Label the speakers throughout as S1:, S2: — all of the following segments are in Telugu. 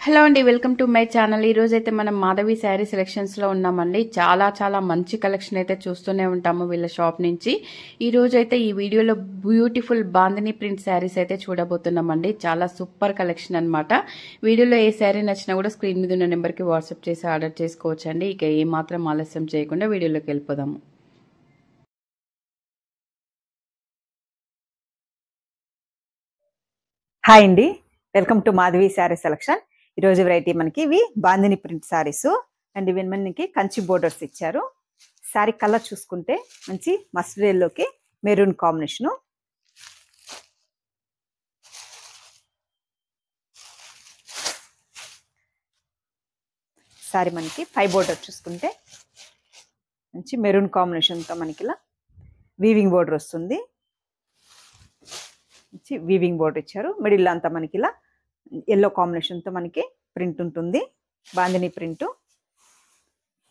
S1: హలో అండి వెల్కమ్ టు మై ఛానల్ ఈ రోజు అయితే మనం మాధవి శారీ సెలెక్షన్స్లో ఉన్నామండి. చాలా చాలా మంచి కలెక్షన్ అయితే చూస్తూనే ఉంటాము వీళ్ళ షాప్ నుంచి. ఈ రోజు అయితే ఈ వీడియోలో బ్యూటిఫుల్ బాందిని ప్రింట్ శారీస్ అయితే చూడబోతున్నామండి. చాలా సూపర్ కలెక్షన్ అన్నమాట. వీడియోలో ఏ శారీ నచ్చినా కూడా స్క్రీన్ మీద ఉన్న నెంబర్కి వాట్సాప్ చేసి ఆర్డర్ చేసుకోవచ్చండి. ఇక ఏమాత్రం ఆలస్యం చేయకుండా వీడియోలోకి వెళ్ళిపోదాము.
S2: హాయ్ అండి welcome to Madhavi sari selection ఈరోజు వెరైటీ మనకి ఇవి బాందిని ప్రింట్ శారీస్ అండ్ ఇవి మనకి కంచి బోర్డర్స్ ఇచ్చారు. శారీ కలర్ చూసుకుంటే మంచి మస్టర్డ్ మెరూన్ కాంబినేషను. శారీ మనకి ఫైవ్ బోర్డర్ చూసుకుంటే మంచి మెరూన్ కాంబినేషన్తో మనకి ఇలా వీవింగ్ బోర్డర్ వస్తుంది. మంచి వీవింగ్ బోర్డర్ ఇచ్చారు. మిడిల్ అంతా మనకి ఇలా ఎల్లో కాంబినేషన్తో మనకి ప్రింట్ ఉంటుంది. బాందిని ప్రింట్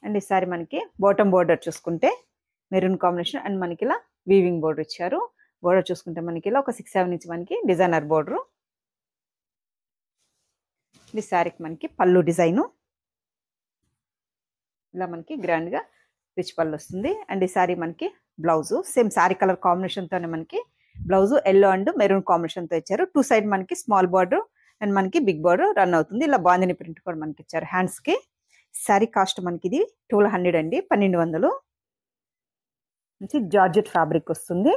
S2: అండ్ ఈసారి మనకి బాటమ్ బోర్డర్ చూసుకుంటే మెరూన్ కాంబినేషన్ అండ్ మనకి ఇలా వీవింగ్ బోర్డర్ ఇచ్చారు. బోర్డర్ చూసుకుంటే మనకి ఇలా ఒక సిక్స్ సెవెన్ ఇంచ్ మనకి డిజైనర్ బోర్డరు ఈ శారీకి మనకి పళ్ళు డిజైను ఇలా మనకి గ్రాండ్గా రిచ్ పళ్ళు వస్తుంది. అండ్ ఈ శారీ మనకి బ్లౌజు సేమ్ శారీ కలర్ కాంబినేషన్తోనే మనకి బ్లౌజు ఎల్లో అండ్ మెరూన్ కాంబినేషన్తో ఇచ్చారు. టూ సైడ్ మనకి స్మాల్ బార్డర్ అండ్ మనకి బిగ్ బార్డర్ రన్ అవుతుంది. ఇలా బాందిని ప్రింట్ కూడా మనకి ఇచ్చారు. హ్యాండ్స్కి శారీ కాస్ట్ మనకి ఇది టూల్ హండ్రెడ్ అండి. పన్నెండు వందలు. మంచి జార్జెట్ ఫ్యాబ్రిక్ వస్తుంది.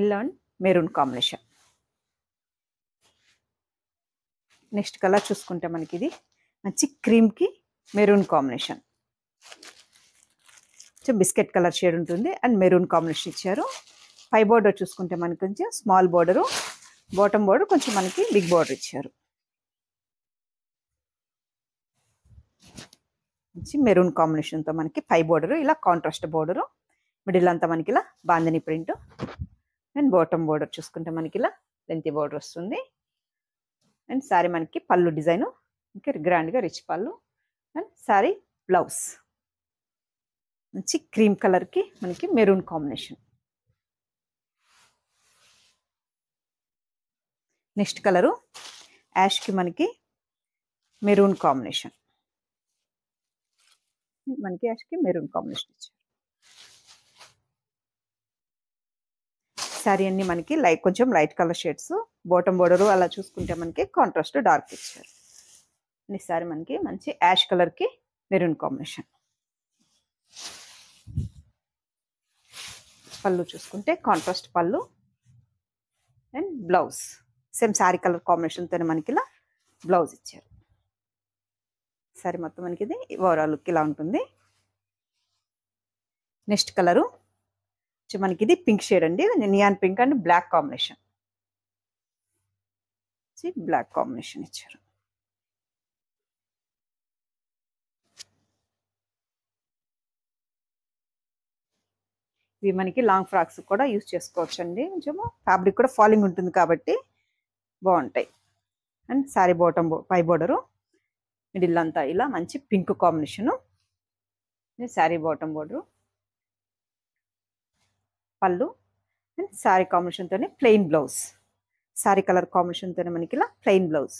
S2: Yellow and maroon combination. Next colour చూసుకుంటే మనకి ఇది మంచి క్రీమ్కి maroon combination. Biscuit colour shade ఉంటుంది. అండ్ మెరూన్ కాంబినేషన్ ఇచ్చారు. పై బోర్డర్ చూసుకుంటే మనకి కొంచెం స్మాల్ బోర్డరు బాటమ్ బోర్డర్ కొంచెం మనకి బిగ్ బోర్డర్ ఇచ్చారు. మంచి మెరూన్ కాంబినేషన్తో మనకి పై బోర్డరు ఇలా కాంట్రాస్ట్ బోర్డరు మిడిల్ అంతా మనకి ఇలా bandhani print and bottom border చూసుకుంటే మనకి ఇలా లెంతి బోర్డర్ వస్తుంది. అండ్ శారీ మనకి పళ్ళు డిజైను ఇంకా గ్రాండ్గా రిచ్ పళ్ళు అండ్ శారీ బ్లౌజ్ మంచి క్రీమ్ కలర్కి మనకి మెరూన్ కాంబినేషన్ నెక్స్ట్ కలరు యాష్కి మనకి మెరూన్ కాంబినేషన్. మనకి యాష్కి మెరూన్ కాంబినేషన్ ఇచ్చారు. శారీ అన్ని మనకి లైట్ కొంచెం light colour shades bottom border అలా చూసుకుంటే మనకి కాంట్రాస్ట్ డార్క్ ఇచ్చారు. ఈ శారీ మనకి మంచి యాష్ కలర్కి మెరూన్ కాంబినేషన్. పళ్ళు చూసుకుంటే కాంట్రాస్ట్ పళ్ళు and blouse. Same sari colour కాంబినేషన్తో మనకి ఇలా బ్లౌజ్ ఇచ్చారు. శారీ మొత్తం మనకి ఇది ఓవరాల్ లుక్ ఇలా ఉంటుంది. నెక్స్ట్ కలరు మనకి ఇది పింక్ షేడ్ అండి. Neon pink and black combination. Black combination ఇచ్చారు. ఇవి మనకి లాంగ్ ఫ్రాక్స్ కూడా యూస్ చేసుకోవచ్చు అండి కొంచెము ఫ్యాబ్రిక్ కూడా ఫాలింగ్ ఉంటుంది కాబట్టి బాగుంటాయి. అండ్ శారీ బాటమ్ పై బోర్డరు. మిడిల్ అంతా ఇలా మంచి pink combination. Sari bottom border. పళ్ళు. అండ్ శారీ కాంబినేషన్తోనే ప్లెయిన్ బ్లౌజ్. శారీ కలర్ కాంబినేషన్తోనే మనకి ఇలా plain blouse.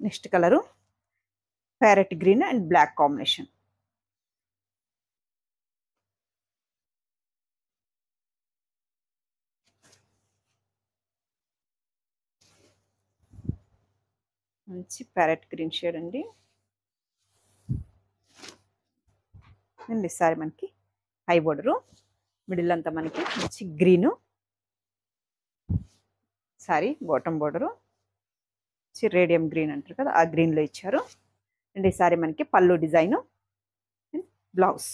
S2: Next colour. Parrot green and black combination. మంచి ప్యారెట్ గ్రీన్ షేడ్ అండి. అండి సారీ మనకి హై బోర్డరు మిడిల్ అంతా మనకి మంచి green. Sari bottom border radium green అంటారు కదా ఆ గ్రీన్లో ఇచ్చారు. అండ్ సారీ మనకి పళ్ళు design and blouse.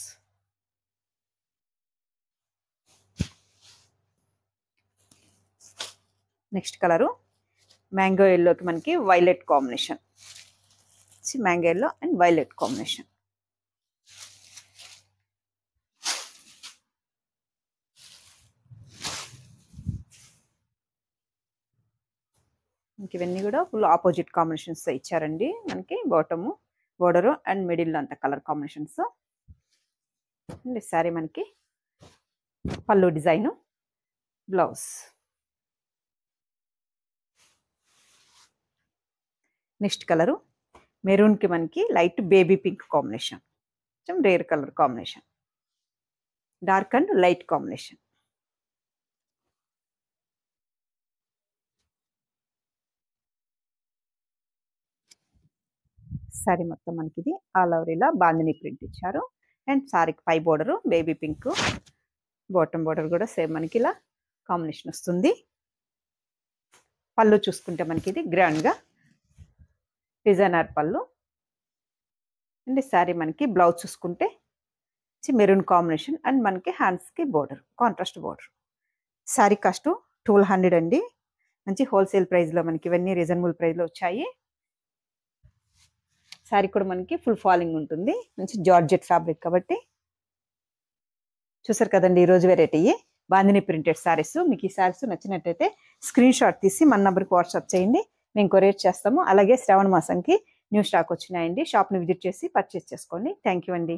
S2: Next colour mango ఎల్లోకి మనకి violet combination. Mango yellow and violet combination. ఇంక ఇవన్నీ కూడా ఫుల్ ఆపోజిట్ కాంబినేషన్స్ ఇచ్చారండి. మనకి బాటము బోర్డరు అండ్ మిడిల్ అంత కలర్ కాంబినేషన్స్ అండ్ సారీ మనకి పళ్ళు డిజైను బ్లౌజ్ నెక్స్ట్ కలరు. మెరూన్కి మనకి లైట్ బేబీ పింక్ కాంబినేషన్. కొంచెం rare colour combination. Dark and light combination. Sari మొత్తం మనకి ఇది ఆల్ ఓవర్ ఇలా బాందిని ప్రింట్ ఇచ్చారు. అండ్ సారీకి పై border baby pink. Bottom border కూడా సేమ్ మనకి ఇలా కాంబినేషన్ వస్తుంది. పళ్ళు చూసుకుంటే మనకి ఇది గ్రాండ్గా డిజైనర్ పళ్ళు. అండ్ శారీ మనకి బ్లౌజ్ చూసుకుంటే మెరూన్ కాంబినేషన్ అండ్ మనకి హ్యాండ్స్కి border contrast border. Sari cost tool hundred అండి. మంచి హోల్సేల్ ప్రైస్లో మనకి ఇవన్నీ రీజనబుల్ ప్రైస్లో వచ్చాయి. శారీ కూడా మనకి ఫుల్ ఫాలింగ్ ఉంటుంది. మంచి జార్జెట్ ఫ్యాబ్రిక్ కాబట్టి. చూసారు కదండి ఈరోజు వెరైటీ బాందిని ప్రింటెడ్ శారీస్. మీకు ఈ శారీస్ నచ్చినట్టయితే స్క్రీన్ షాట్ తీసి మన నెంబర్కి వాట్సాప్ చేయండి. మేము కొరియర్ చేస్తాము. అలాగే శ్రావణ మాసంకి న్యూ స్టాక్ వచ్చినాయండి. షాప్ని విజిట్ చేసి పర్చేస్ చేసుకోండి. థ్యాంక్ యూ అండి.